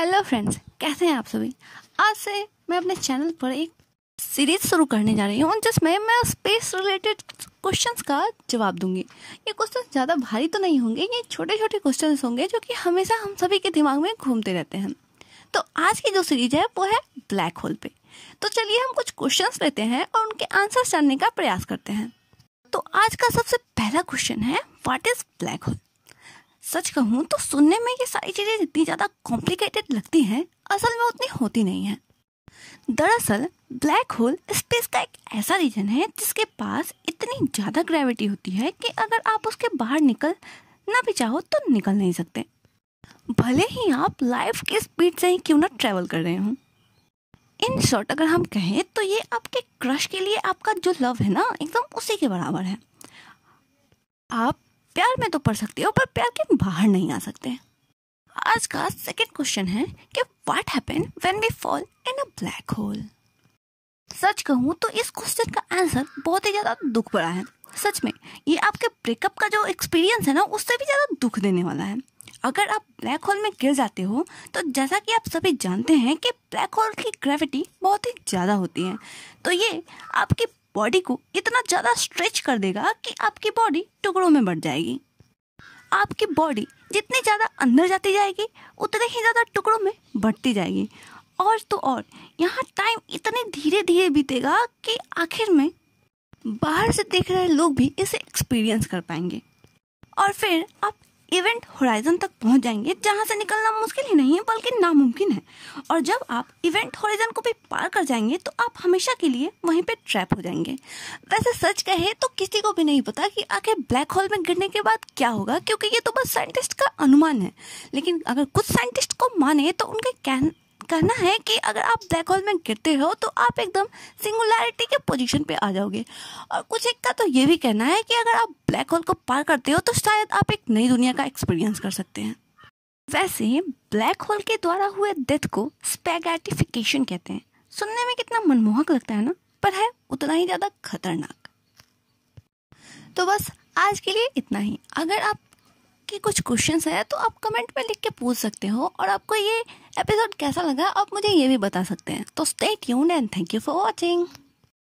Hello friends कैसे हैं आप सभी? आज से मैं अपने चैनल पर एक सीरीज़ शुरू करने जा रही हूँ, जिसमें मैं स्पेस रिलेटेड क्वेश्चंस का जवाब दूँगी। ये क्वेश्चन ज़्यादा भारी तो नहीं होंगे, ये छोटे छोटे क्वेश्चन होंगे, जो कि हमेशा हम सभी के दिमाग में घूमते रहते हैं। तो आज की जो सीरीज़ है, वो है ब्लैक होल पे। तो चलिए हम कुछ क्वेश्चंस लेते हैं और उनके आंसर जानने का प्रयास करते हैं। तो आज का सबसे पहला क्वेश्चन है व्हाट इज़ ब्लैक होल सच कहूँ तो सुनने में ये सारी चीज़ें जितनी ज़्यादा कॉम्प्लिकेटेड लगती हैं, असल में उतनी होती नहीं है। दरअसल ब्लैक होल स्पेस का एक ऐसा रीजन है जिसके पास इतनी ज़्यादा ग्रेविटी होती है कि अगर आप उसके बाहर निकल ना भी चाहो तो निकल नहीं सकते। भले ही आप लाइफ की स्पीड से ही क्यों ना ट्रेवल कर रहे हो। इन शॉर्ट अगर हम कहें तो ये आपके क्रश के लिए आपका जो लव है ना, एकदम उसी के बराबर है। आप प्यार में तो पढ़ सकते हो, पर प्यार के बाहर नहीं आ सकते। आज का सेकंड क्वेश्चन है कि what happen when we fall in a black hole सच कहूँ तो इस क्वेश्चन का आंसर बहुत ही ज़्यादा दुख भरा है। सच में, ये आपके ब्रेकअप का जो एक्सपीरियंस है ना, उससे भी ज़्यादा दुख देने वाला है। अगर आप ब्लैक होल में गिर जाते हो तो जैसा कि आप सभी जानते हैं कि ब्लैक होल की ग्रेविटी बहुत ही ज़्यादा होती है। तो ये आपकी बॉडी को इतना ज़्यादा स्ट्रेच कर देगा कि आपकी बॉडी टुकड़ों में बढ़ जाएगी। आपकी बॉडी जितनी ज़्यादा अंदर जाती जाएगी, उतने ही ज़्यादा टुकड़ों में बढ़ती जाएगी। और तो और, यहाँ टाइम इतने धीरे धीरे बीतेगा कि आखिर में बाहर से देख रहे लोग भी इसे एक्सपीरियंस कर पाएँगे। और फिर आप इवेंट होराइजन तक पहुँच जाएँगे, जहाँ से निकलना मुश्किल ही नहीं है, बल्कि नामुमकिन है। और जब आप इवेंट होराइजन को भी पार कर जाएँगे तो आप हमेशा के लिए वहीं पे ट्रैप हो जाएँगे। वैसे सच कहे तो किसी को भी नहीं पता कि आखिर ब्लैक होल में गिरने के बाद क्या होगा, क्योंकि ये तो बस साइंटिस्ट का अनुमान है। लेकिन अगर कुछ साइंटिस्ट को माने तो उनके कहन कहना है कि अगर आप ब्लैक होल में गिरते हो तो आप एकदम सिंगुलैरिटी के पोजीशन पे आ जाओगे। और कुछ एक का तो ये भी कहना है कि अगर आप ब्लैक होल को पार करते हो तो शायद आप एक नई दुनिया का एक्सपीरियंस कर सकते हैं। वैसे ब्लैक होल के द्वारा हुए डेथ को स्पेगैटिफिकेशन कहते हैं। सुनने में कितना मनमोहक लगता है ना? पर है उतना ही ज़्यादा खतरनाक। तो बस आज के लिए इतना ही। अगर आप के कुछ क्वेश्चंस हैं तो आप कमेंट में लिख के पूछ सकते हो और आपको ये एपिसोड कैसा लगा आप मुझे ये भी बता सकते हैं। तो stay tuned and thank you for watching